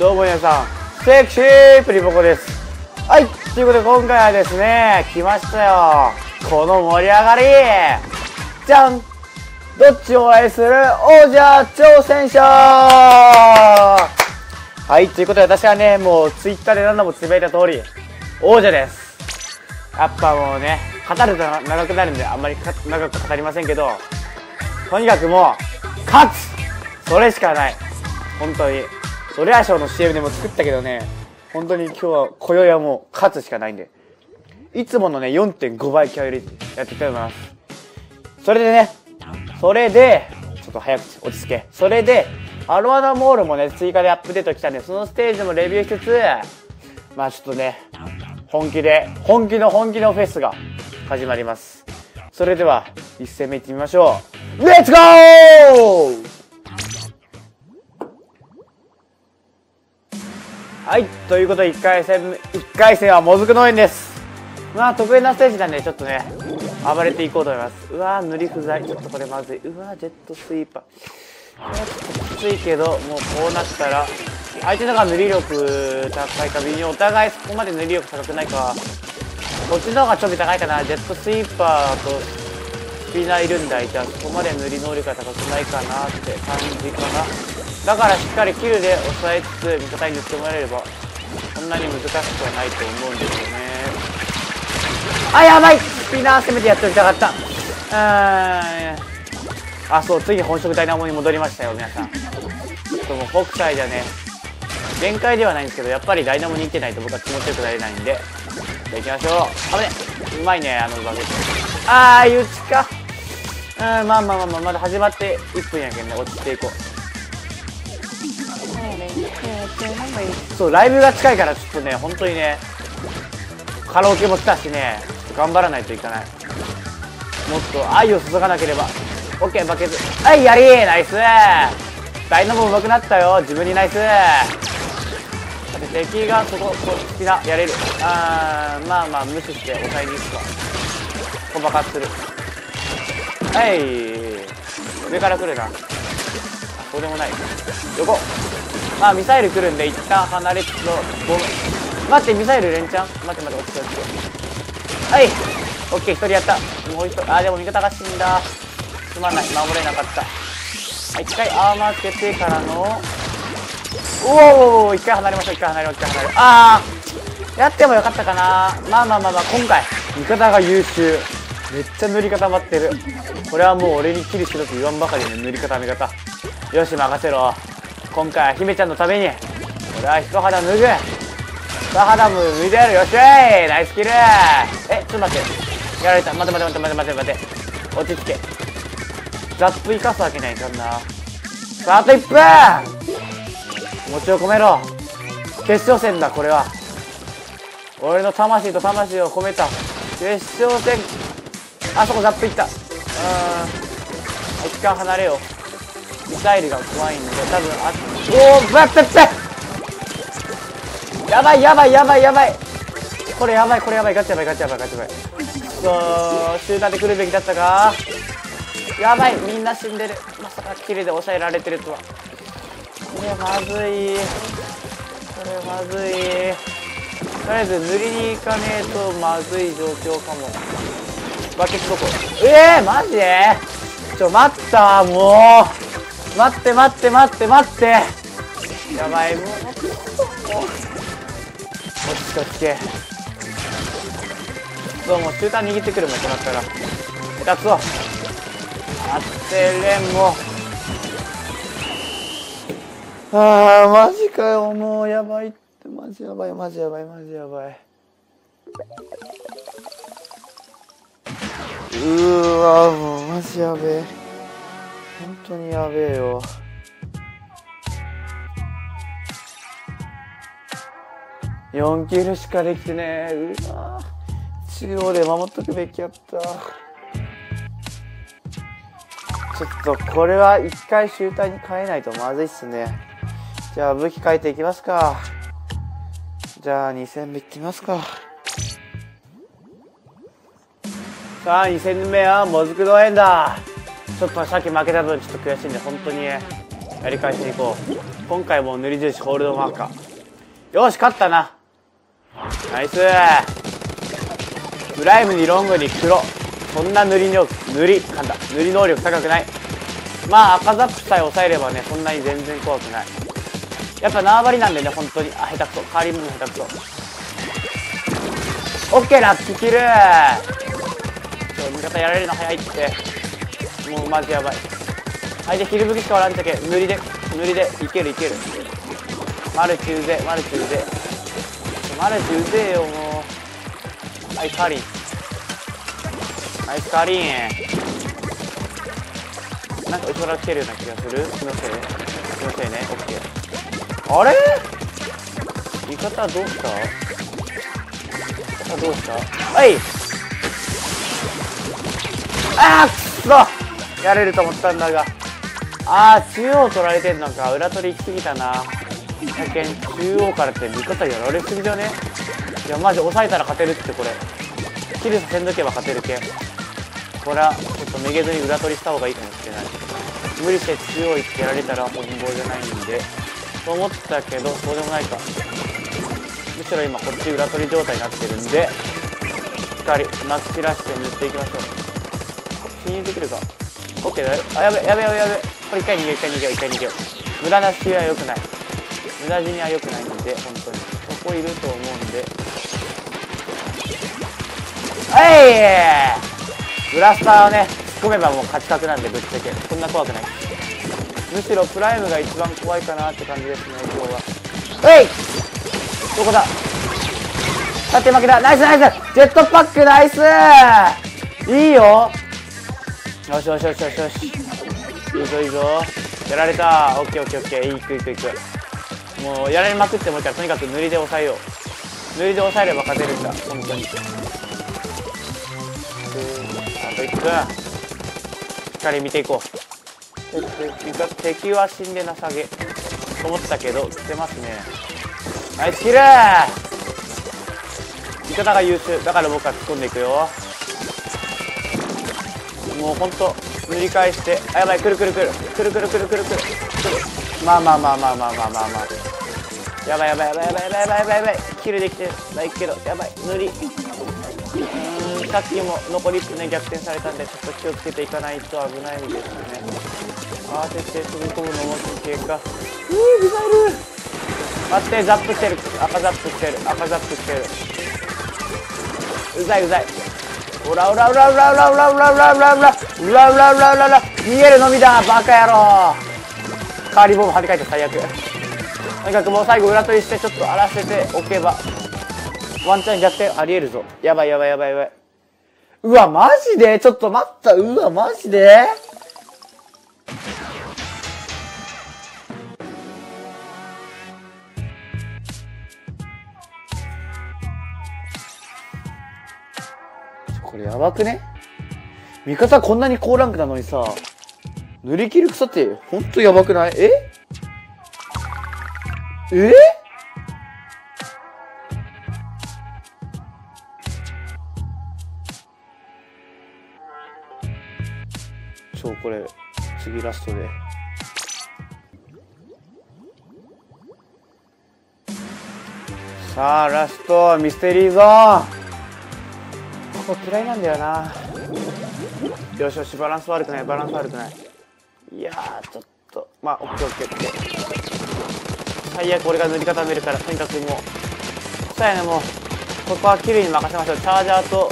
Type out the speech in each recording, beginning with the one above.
どうも皆さん、セクシープリポコです。はい、ということで今回はですね、来ましたよ。この盛り上がりじゃんどっちを応援する王者挑戦者はい、ということで私はね、もうツイッターで何度もつぶやいた通り、王者です。やっぱもうね、語ると長くなるんであんまり長く語りませんけど、とにかくもう、勝つそれしかない。本当に。それはショーの CM でも作ったけどね、本当に今日は、今宵はもう勝つしかないんで。いつものね、4.5倍気合入れてやっていきたいと思います。それでね、それで、ちょっと早く落ち着け。それで、アロアナモールもね、追加でアップデート来たんで、そのステージもレビューしつつ、まあちょっとね、本気で、本気の本気のフェスが始まります。それでは、一戦目いってみましょう。レッツゴーはい、ということで1回戦、一回戦はもずく農園です。まあ得意なステージなんでちょっとね、暴れていこうと思います。うわー、塗り不在。ちょっとこれまずい。うわー、ジェットスイーパー。ちょっときついけど、もうこうなったら、相手の方が塗り力高いか微妙。お互いそこまで塗り力高くないか。こっちの方がちょっと高いかな。ジェットスイーパーとスピナーいるんだい。じゃあそこまで塗り能力が高くないかなって感じかな。だからしっかりキルで抑えつつ味方に塗ってもらえればそんなに難しくはないと思うんですよね。あやばい。スピナー攻めてやっておきたかった。うーん。あそう次本職ダイナモに戻りましたよ皆さん。ちょっともう北斎じゃね限界ではないんですけどやっぱりダイナモに行ってないと僕は気持ちよくなれないんで。じゃあ行きましょう。あぶねうまいねあのバケットあー打ちかうんまあまあまあまあまだ始まって1分やけんね。落ちていこう。そうライブが近いからちょっとね本当にねカラオケも来たしね頑張らないといけない。もっと愛を注がなければ。OK 負けず。はいやりーナイス。ダイナも上手くなったよ。自分にナイス。さて敵がそここ好きなやれる。あーまあまあ無視して抑えに行くかこ爆発するはい。上から来るな。あそうでもない。横。まあミサイル来るんで一旦離れつつごめん。待ってミサイル連チャン？待って待って落ちて落ちて。はい。オッケー一人やった。もう一人。あでも味方が死んだ。すまない。守れなかった。はい一回アーマーつけてからの。おお一回離れましょう。一回離れましょう。一回離れああやってもよかったかな。まあまあまあまあ今回。味方が優秀。めっちゃ塗り固まってる。これはもう俺にキルしろと言わんばかりの塗り固め方。よし任せろ。今回は姫ちゃんのために。俺は一肌脱ぐ。一肌も脱いでやる。よっしゃい。ナイスキル。えちょっと待って。やられた。待て待て待て待て待て待て。落ち着け。ザップ生かすわけない。かんなさああと1分。気持ちを込めろ。決勝戦だこれは。俺の魂と魂を込めた。決勝戦。あそこザップいった。うん一回離れよう。ミサイルが怖いんで多分あおおバッタッタやばいやばいやばいやばい。これやばいこれやばい。ガチやばいガチやばいガチやばい。そう集団で来るべきだったか？やばいみんな死んでる。まさかキルで抑えられてるとは。これまずい。これまずい。とりあえず塗りに行かねえとまずい状況かも。バケツどこえー、マジ？でちょ待ったもう。待って待って待って待って。やばい。もう落ち着け落ち着けそうもう中間握ってくるもんこうなったら。下手くそ。待ってれんもうあーマジかよもう。やばいって。マジやばいマジやばいマジやばい。うーわもうマジやべえ。本当にやべえよ。4キルしかできてねえ。うわ中央で守っとくべきやった。ちょっとこれは一回集体に変えないとまずいっすね。じゃあ武器変えていきますか。じゃあ2戦目いってみますか。さあ2戦目はもずく農園だちょっとさっき負けた分ちょっと悔しいんで本当にやり返しに行こう。今回も塗り印ホールドマーカー。よし勝ったな。ナイス。プライムにロングに黒。そんな塗りの塗り簡単塗り能力高くない。まあ赤ザップさえ抑えればねそんなに全然怖くない。やっぱ縄張りなんでね本当に。あ下手くそ。カーリングも下手くそ。オッケーラッキーキルょ味方やられるの早いって。もうマジやばい。相手ヒル武器しかおらんじゃけ塗りで塗りでいけるいける。マルチうぜマルチうぜマルチうぜよもう。はいカーリンナイスカーリンなんか後ろから来てるような気がする。気のせい気のせいね。オッケー。あれ？味方どうした？味方どうした？はい！あーくそやれると思ったんだが。あー中央取られてんのか。裏取り行き過ぎたな。やけん中央からって味方やられすぎだよね？いやマジ抑えたら勝てるってこれ。キルさせんどけば勝てるけこれはちょっとめげずに裏取りした方がいいかもしれない。無理して中央行ってやられたら本望じゃないんで。と思ったけどそうでもないか。むしろ今こっち裏取り状態になってるんでしっかりまき散らして塗っていきましょう。侵入できるか。OK だ。よあやべやべやべやべ。これ一回逃げよう一回逃げよう一回逃げよう。無駄な死は良くない。無駄死には良くないんで本当に。そこいると思うんで。はいブラスターをね突っ込めばもう勝ち確なんでぶっちゃけそんな怖くないむしろプライムが一番怖いかなって感じですね今日はえいどこだ勝って負けたナイスナイスジェットパックナイスいいよよしよしよしよしよしいいぞいいぞやられたオッケーオッケーオッケーいくいくいくもうやられまくってもいいからとにかく塗りで抑えよう塗りで抑えれば勝てるんだ本当にあと1分しっかり見ていこう敵は死んでなさげと思ったけど来てますねナイスキル味方が優秀だから僕は突っ込んでいくよもうほんと塗り返して。あやばいくるくるくる。くるくるくるくる。くるくるまあまあまあまあまあまあまあまあ。やばいやばいやばいやばいやばいやばいやばい。キルできてないけどやばい。塗り。うんさっきも残り1分ね逆転されたんでちょっと気をつけていかないと危ないですね。慌てて飛び込むのも経過うーミサイル待ってザップしてる。赤ザップしてる。赤ザップしてる。うざいうざい。オラオラオラオラオラオラオラオラオラオラオラオラオラオラオラオラ逃げるのみだバカ野郎カーリーボム跳ね返って最悪とにかくもう最後裏取りしてちょっと荒らせておけばワンチャン逆転ありえるぞやばいやばいやばいやばいうわマジでちょっと待ったうわマジでこれやばくね？味方こんなに高ランクなのにさ塗り切る草ってほんとやばくない？え？え？ちょこれ次ラストで。さあラストミステリーゾーン。こ嫌いなんだよな。よしよしバランス悪くないバランス悪くない。いやーちょっと。まあオッケーオッケーオッケー。最悪俺が塗り固めるからとにかくも。うそうやねもう。ここはキルに任せましょう。チャージャーと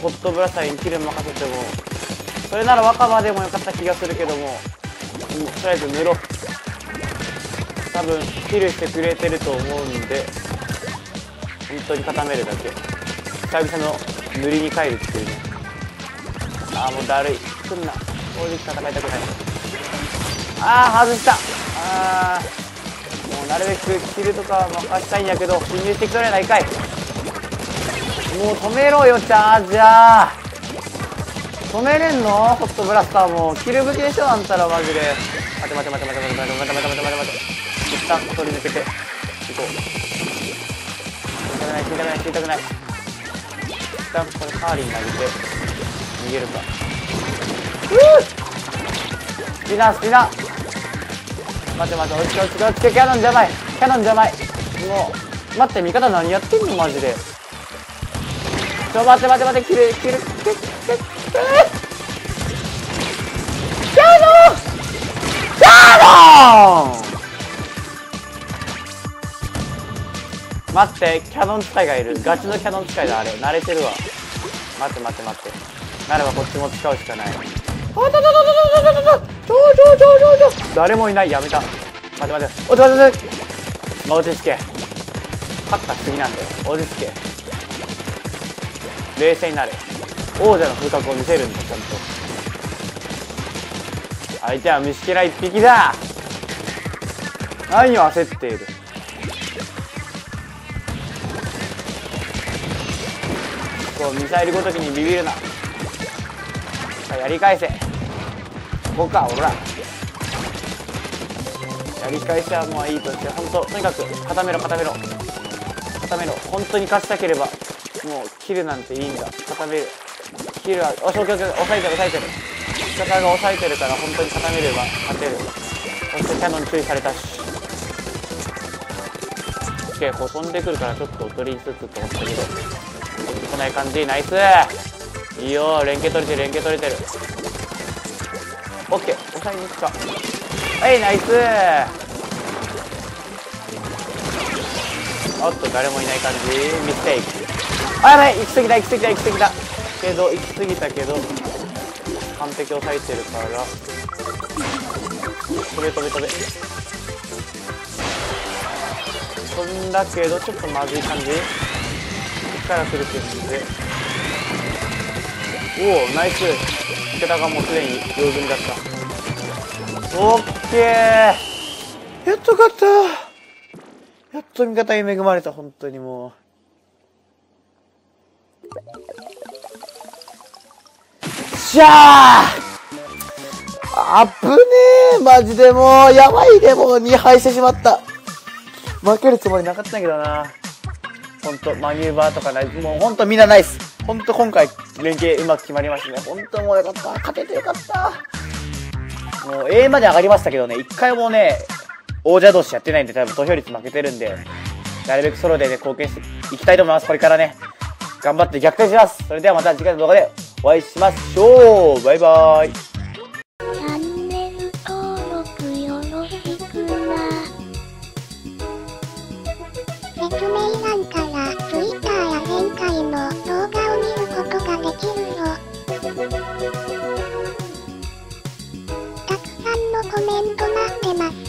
ホットブラスターにキル任せても。それなら若葉でもよかった気がするけども。もうとりあえず塗ろう。多分キルしてくれてると思うんで本当に固めるだけ。久々の塗りに帰るっていうねああもうだるい。来んな。正直戦いたくない。ああ外した。ああもうなるべくキルとかは任したいんやけど侵入してきとるやないかい。もう止めろよチャージャー止めれんの？ホットブラスターも。キル武器でしょあんたらマジで。待て待て待て待て待て待て待て待て待て待て。待て一旦取り抜けて。いこう。死にたくない死にたくない死にたくない一旦これカーリーに投げて逃げるか。うぅスピナースピナー待って待って落ち着け落ち着け落ち着けキャノン邪魔い。キャノン邪魔い。もう待って味方何やってんのマジで。ちょ待って待って待ってキルキル。待ってキャノン使いがいる。ガチのキャノン使いだあれ。慣れてるわ。待って待って待って。ならばこっちも使うしかない。あたたたたたたたたちょちょちょ。ちょちょ誰もいない。やめた。待って待って。お待って待って。落ち着け。勝った次なんだよ落ち着け。冷静になれ。王者の風格を見せるんだちゃんと。相手は虫けら一匹だ。何を焦っている。こうミサイルごときにビビるな。さあやり返せ。ここかほらやり返しはもういいとして本当とにかく固めろ固めろ。固めろ。本当に勝ちたければもうキルなんていいんだ。固める。キルはおしょ押さえてる押さえてる。味方が押さえてるから本当に固めれば勝てる。そしてキャノン注意されたし。OK こう飛んでくるからちょっとおとりつつと思ったけど。ない感じナイス。いいよ連携取れてる連携取れてる。OK 抑えに行くか。はいナイス。おっと誰もいない感じ。ミステイク。あやばい行き過ぎた行き過ぎた行き過ぎた。けど行き過ぎたけど完璧抑えてるから。飛べ飛べ飛べ飛んだけどちょっとまずい感じ。力来るっていうでおおナイス。池田がもうすでに用済みだった。オッケーやっと勝った。やっと味方に恵まれた。本当にもう。しゃああぶねえ。マジでもうやばい。でもう2敗してしまった。負けるつもりなかったんだけどな。ほんと、マニューバーとかない、もうほんとみんなナイス。ほんと今回連携うまく決まりましたね。ほんともうよかった。勝ててよかった。もう A まで上がりましたけどね、一回もね、王者同士やってないんで多分投票率負けてるんで、なるべくソロでね、貢献していきたいと思います。これからね、頑張って逆転します。それではまた次回の動画でお会いしましょう。バイバーイ。コメント待ってます。